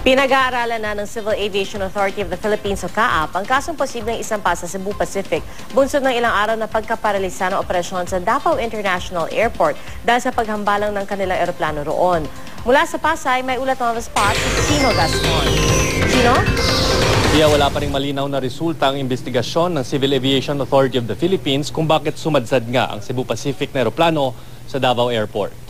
Pinag-aaralan na ng Civil Aviation Authority of the Philippines o CAAP ang kasong posibleng isampa sa Cebu Pacific bunsod ng ilang araw na pagkaparalisa ng operasyon sa Davao International Airport dahil sa paghambalang ng kanilang eroplano roon. Mula sa Pasay, may ulat on the spot si Chino Gaston. Chino? Kaya wala pa rin malinaw na resulta ang investigasyon ng Civil Aviation Authority of the Philippines kung bakit sumadsad nga ang Cebu Pacific na eroplano sa Davao Airport.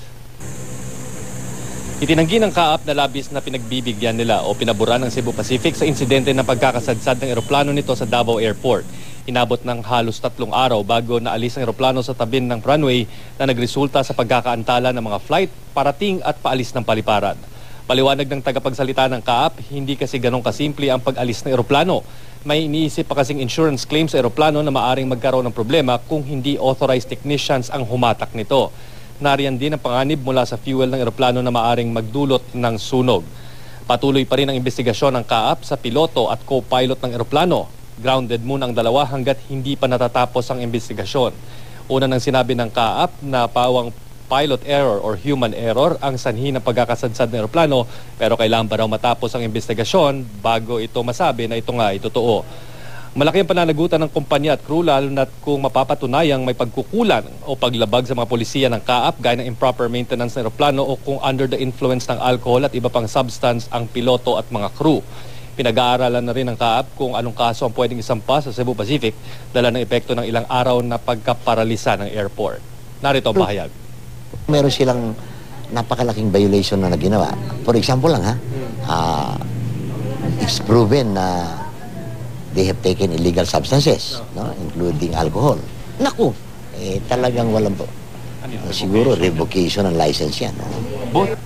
Itinanggi ng kaap na labis na pinagbibigyan nila o pinabura ng Cebu Pacific sa insidente ng pagkakasadsad ng eroplano nito sa Davao Airport. Inabot ng halos tatlong araw bago naalis ang eroplano sa tabin ng runway na nagresulta sa pagkakaantala ng mga flight, parating at paalis ng paliparan. Paliwanag ng tagapagsalita ng kaap, hindi kasi ganong kasimple ang pag-alis ng eroplano. May iniisip pa kasing insurance claim sa eroplano na maaring magkaroon ng problema kung hindi authorized technicians ang humatak nito. Nariyan din ang panganib mula sa fuel ng eroplano na maaring magdulot ng sunog. Patuloy pa rin ang investigasyon ng kaap sa piloto at co-pilot ng eroplano. Grounded muna ang dalawa hanggat hindi pa natatapos ang investigasyon. Una nang sinabi ng kaap na pawang pilot error or human error ang sanhi ng pagkakasadsad ng eroplano pero kailangan pa raw matapos ang investigasyon bago ito masabi na ito nga ay totoo. Malaki ang pananagutan ng kumpanya at crew lalo na kung mapapatunayang may pagkukulan o paglabag sa mga polisiya ng kaap gaya ng improper maintenance ng aeroplano o kung under the influence ng alcohol at iba pang substance ang piloto at mga crew. Pinag-aaralan na rin ng kaap kung anong kaso ang pwedeng isampa sa Cebu Pacific dala ng epekto ng ilang araw na pagkaparalisa ng airport. Narito ang bahayag. Meron silang napakalaking violation na naginawa. For example lang ha, ah, it's proven na they have taken illegal substances, no? including alcohol. Naku, eh, talagang walang po. siguro revocation ng license yan. No? But,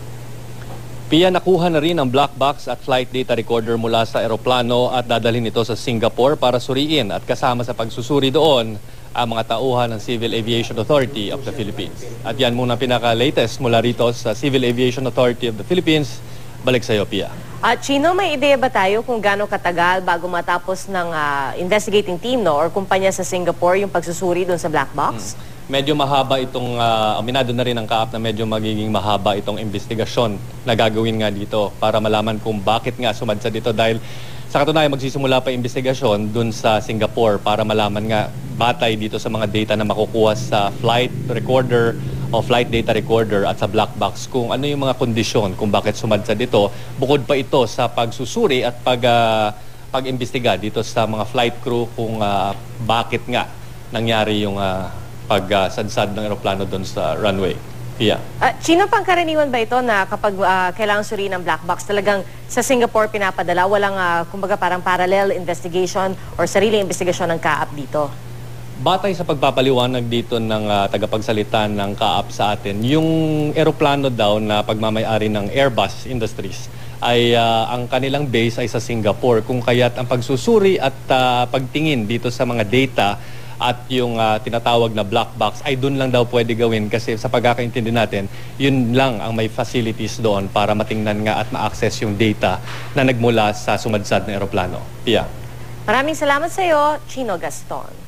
Pia, nakuha na rin ang black box at flight data recorder mula sa eroplano at dadalhin ito sa Singapore para suriin at kasama sa pagsusuri doon ang mga tauhan ng Civil Aviation Authority of the Philippines. At yan muna pinaka-latest mula rito sa Civil Aviation Authority of the Philippines. Balik sa iyo, Pia. At Chino, may ideya ba tayo kung gaano katagal bago matapos ng ah, investigating team no, or kumpanya sa Singapore yung pagsusuri doon sa black box? Medyo mahaba itong, ah, aminado na rin ang kaap na medyo magiging mahaba itong investigasyon na gagawin nga dito para malaman kung bakit nga sumadsad dito dahil sa katunayan magsisimula pa investigasyon dun sa Singapore para malaman nga batay dito sa mga data na makukuha sa flight recorder o flight data recorder at sa black box kung ano yung mga kondisyon kung bakit sumadsad dito. Bukod pa ito sa pagsusuri at pag, ah, pag-imbestiga dito sa mga flight crew kung ah, bakit nga nangyari yung uh, pagsadsad ng eroplano doon sa runway. Pia. Ah, Chino, pangkaraniwan ba ito na kapag ah, kailangan suriin ng black box, talagang sa Singapore pinapadala, walang ah, kumbaga parang parallel investigation or sarili investigasyon ng kaap dito? Batay sa pagpapaliwanag dito ng ah, tagapagsalita ng kaap sa atin, yung eroplano daw na pagmamayari ng Airbus Industries ay ah, ang kanilang base ay sa Singapore kung kaya't ang pagsusuri at ah, pagtingin dito sa mga data at yung ah, tinatawag na black box ay doon lang daw pwede gawin kasi sa pagkakaintindi natin, yun lang ang may facilities doon para matingnan nga at ma-access yung data na nagmula sa sumadsad na eroplano. Pia. Maraming salamat sa iyo, Chino Gaston.